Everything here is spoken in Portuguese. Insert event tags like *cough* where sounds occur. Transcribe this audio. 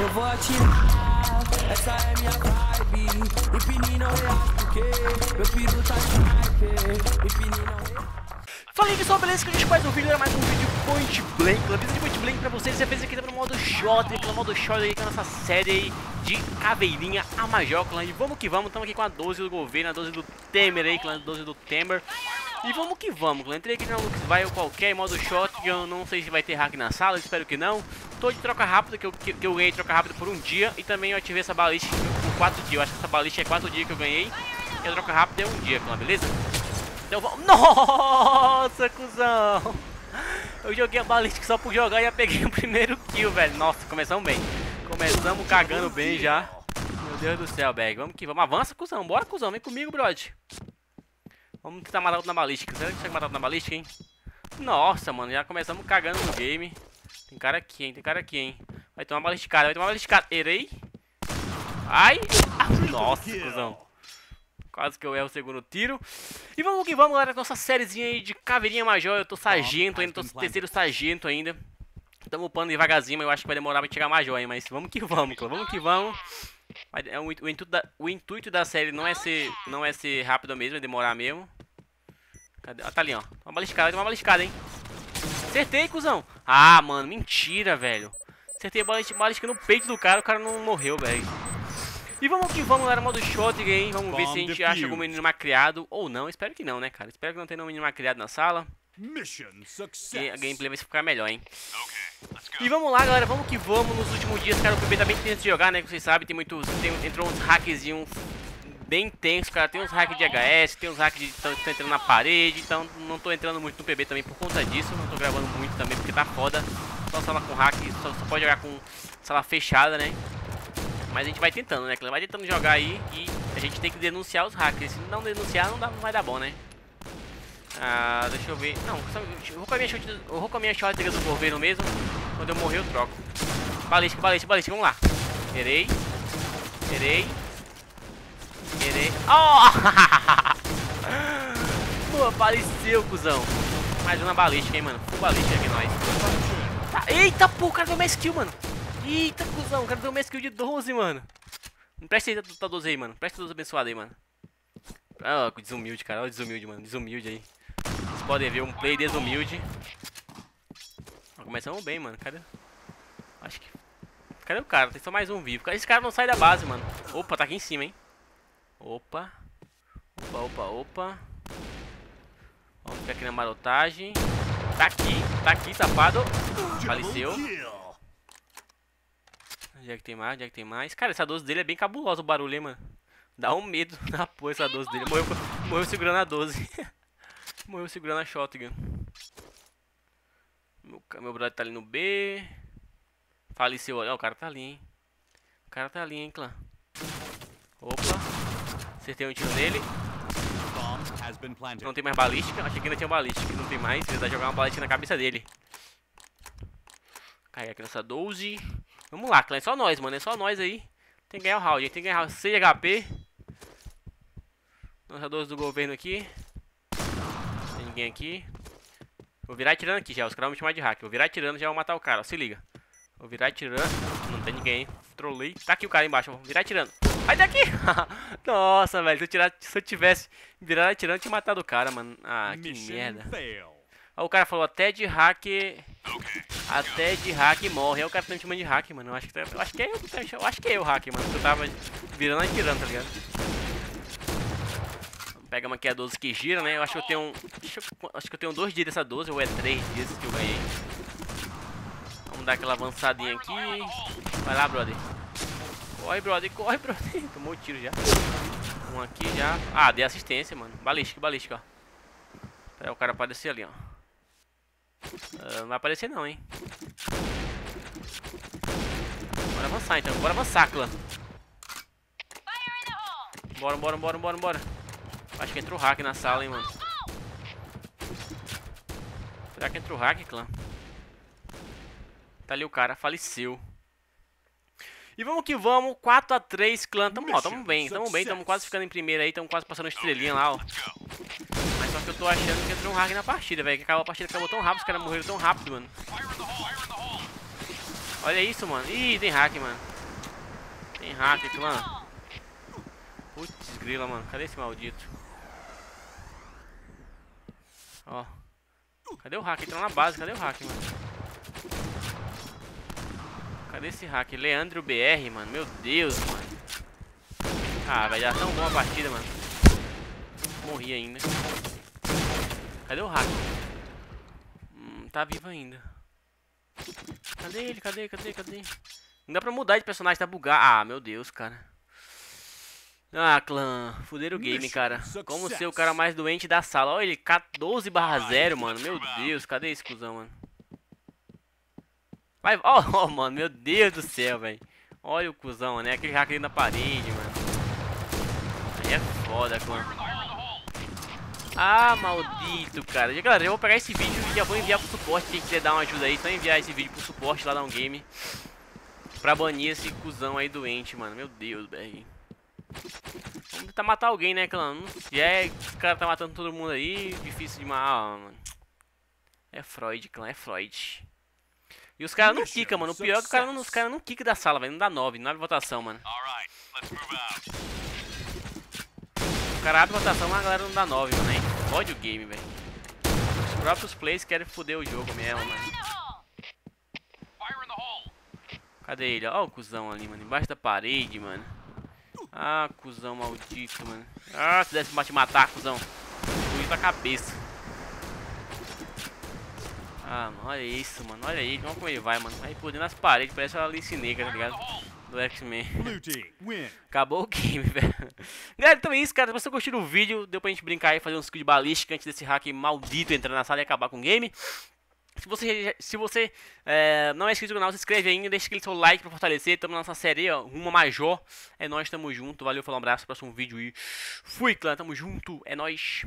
eu vou atirar. Essa é minha vibe. Empine não reage porque meu piru tá sniper. Não reage. Fala aí pessoal, beleza? Que a gente faz um vídeo, era mais um vídeo Point Blank vez de Point Blank pra vocês, dessa vez aqui tá no modo shot, no modo shot aí com a nossa série aí de caveirinha a Major E vamos que vamos, estamos aqui com a 12 do governo, a 12 do Temer aí, clã 12 do Temer E vamos que vamos, clã. entrei aqui na Lux vai ou qualquer modo shot, que eu não sei se vai ter hack na sala, espero que não Tô de troca rápida, que eu, que, que eu ganhei troca rápida por um dia E também eu ativei essa balística por 4 dias, eu acho que essa balística é 4 dias que eu ganhei E a troca rápida é um dia, clã, beleza? Então vamos... *laughs* Nossa, cuzão! Eu joguei a balística só por jogar e já peguei *laughs* o primeiro kill, velho. Nossa, começamos bem. Começamos cagando bem já. Meu Deus do céu, bag. Vamos que vamos. Avança, cuzão. Bora, cuzão. Vem comigo, brother. Vamos tentar matar outro na balística. Será que consegue matar outro na balística, hein? Nossa, mano. Já começamos cagando no game. Tem cara aqui, hein. Tem cara aqui, hein. Vai tomar uma balisticada. Vai tomar uma balisticada. Erei. Ai. *laughs* Nossa, cuzão. Quase que eu erro o segundo tiro. E vamos que vamos, galera, nossa sériezinha aí de caveirinha major. Eu tô sargento ainda, tô terceiro sargento ainda. Estamos upando devagarzinho, mas eu acho que vai demorar pra chegar major aí. Mas vamos que vamos, claro. vamos que vamos. É, o, intuito da, o intuito da série não é ser, não é ser rápido mesmo, é demorar mesmo. Cadê? Ah, tá ali, ó. Uma baliscada, tem uma baliscada, hein. Acertei, cuzão. Ah, mano, mentira, velho. Acertei a balística no peito do cara, o cara não morreu, velho. E vamos que vamos, galera, modo shotgun, vamos ver se a gente acha algum menino macriado ou não. Espero que não, né, cara? Espero que não tenha nenhum menino macriado na sala. E a gameplay vai ficar melhor, hein? E vamos lá, galera, vamos que vamos. Nos últimos dias, cara, o PB tá bem tenso de jogar, né? Como vocês sabem, tem muitos... Tem, entrou uns hackzinhos bem tensos, cara. Tem uns hacks de HS, tem uns hacks de estão entrando na parede. Então não tô entrando muito no PB também por conta disso. Não tô gravando muito também porque tá foda. Só sala com hack, só, só pode jogar com sala fechada, né? Mas a gente vai tentando, né? Vai tentando jogar aí e a gente tem que denunciar os hackers. Se não denunciar, não, dá, não vai dar bom, né? Ah, deixa eu ver. Não, vou com a minha shot, eu vou com a minha do governo mesmo. Quando eu morrer, eu troco. Balística, balística, balística. Vamos lá. Erei. Erei. Erei. Oh! *laughs* Pô, apareceu, cuzão. Mais uma balística, hein, mano. Full balística aqui, nós. Tá. Eita, pô, o cara deu uma skill, mano. Eita, cuzão, o cara deu uma skill de 12, mano. Presta aí, tá 12 aí, mano. Presta 12 abençoado aí, mano. Ah, desumilde, cara. Olha desumilde, mano. Desumilde aí. Vocês podem ver um play desumilde. Começamos bem, mano. Cadê? Acho que... Cadê o cara? Tem só mais um vivo. Esse cara não sai da base, mano. Opa, tá aqui em cima, hein. Opa. Opa, opa, opa. Vamos ficar aqui na marotagem. Tá aqui, tá aqui, tapado. Faleceu. Onde é que tem mais? Onde é que tem mais? Cara, essa 12 dele é bem cabulosa o barulho, hein, mano. Dá um medo *laughs* na porra essa 12 dele. Morreu, morreu segurando a 12. *laughs* morreu segurando a shotgun. Meu, meu brother tá ali no B. Faleceu. Olha, o cara tá ali, hein. O cara tá ali, hein, clã. Opa. Acertei um tiro nele. Não tem mais balística. Achei que ainda tinha balística. Não tem mais. Vai jogar uma balística na cabeça dele. Cai aqui nessa 12. Vamos lá, clã. É só nós, mano. É só nós aí. Tem que ganhar o round. Tem que ganhar 6 HP. Lançadores do governo aqui. Tem ninguém aqui. Vou virar atirando aqui já. Os caras vão me chamar de hack. Vou virar atirando já vou matar o cara. Ó, se liga. Vou virar atirando. Não tem ninguém. Trolei. Tá aqui o cara embaixo. Vou virar atirando. Sai daqui! *laughs* Nossa, velho. Se eu, tirar, se eu tivesse virado atirando, eu tinha matado o cara, mano. Ah, que merda. Aí o cara falou até de hack. Até de hack morre. Aí o cara tá me chamando de hack, mano. Eu acho que, tá, eu acho que é eu. Eu acho que é eu hack, mano. Eu tava virando atirando, tá ligado? Pega uma aqui a 12 que gira, né? Eu acho que eu tenho um. Acho que eu tenho dois dias dessa 12, ou é três dias que eu ganhei. Dar aquela avançadinha aqui. Vai lá, brother. Corre, brother, corre, brother. *laughs* Tomou tiro já. Um aqui já. Ah, dei assistência, mano. Balística, balística, ó. O cara aparecer ali, ó. Uh, não vai aparecer não, hein. Bora avançar então, bora avançar, clã. Bora, bora, bora, bora, bora. Acho que entrou hack na sala, hein, mano. Será que entrou hack, clã? Tá ali o cara, faleceu. E vamos que vamos, 4x3, clã. Tamo, ó, tamo bem, tamo bem, tamo quase ficando em primeiro aí, tamo quase passando estrelinha lá, ó. Mas só que eu tô achando que entrou um hack na partida, velho. Que acabou a partida acabou tão rápido, os caras morreram tão rápido, mano. Olha isso, mano. Ih, tem hack, mano. Tem hacker, clã. Putz, grila, mano. Cadê esse maldito? Ó. Cadê o? Ele tá na base. Cadê o hacker, mano? Cadê esse hacker? Leandro BR, mano. Meu Deus, mano. Ah, vai dar tão boa a partida, mano. Morri ainda. Cadê o hacker? Hum, tá vivo ainda. Cadê ele? Cadê? Cadê? Cadê? Não dá pra mudar de personagem, tá bugado. Ah, meu Deus, cara. Ah, clã, fuderam o game, cara. Como ser o cara mais doente da sala. Olha ele, 12 barra 0, mano. Meu Deus, cadê esse cuzão, mano? Vai, *laughs* ó, oh, oh, mano, meu Deus do céu, velho. Olha o cuzão, né? Aquele hacker na parede, mano. Aí é foda, clã. Ah, maldito, cara. E, galera, eu vou pegar esse vídeo e já vou enviar pro suporte. Quem quiser dar uma ajuda aí, só enviar esse vídeo pro suporte lá da um game. Pra banir esse cuzão aí doente, mano. Meu Deus, BR. Tentar matar alguém, né, clã? Já é, o cara tá matando todo mundo aí, difícil de matar, mano. É Freud, clã, é Freud. E os caras não quicam, mano. O pior é que o cara não, os caras não quicam da sala, velho. Não dá 9, 9 votação, mano. O cara abre votação, mas a galera não dá 9, mano. Aí fode o game, velho. Os próprios players querem foder o jogo mesmo, mano. Cadê ele? Ó o cuzão ali, mano. Embaixo da parede, mano. Ah, cuzão maldito, mano. Ah, se desse pra te matar, cuzão. Fui pra cabeça. Ah, mano, olha isso, mano. Olha aí, olha como ele vai, mano. Vai dentro das paredes, parece uma Alice Negra, tá ligado? Do X-Men. *laughs* Acabou o game, *laughs* velho. Galera, então é isso, cara. Se você gostou do vídeo, deu pra gente brincar aí, fazer um skill de balística antes desse hack maldito entrar na sala e acabar com o game. Se você, se você é, não é inscrito no canal, se inscreve ainda, deixa aquele seu like pra fortalecer. Estamos na nossa série, ó, uma major. É nóis, tamo junto. Valeu, falou, um abraço, próximo vídeo e fui, clã, tamo junto, é nóis.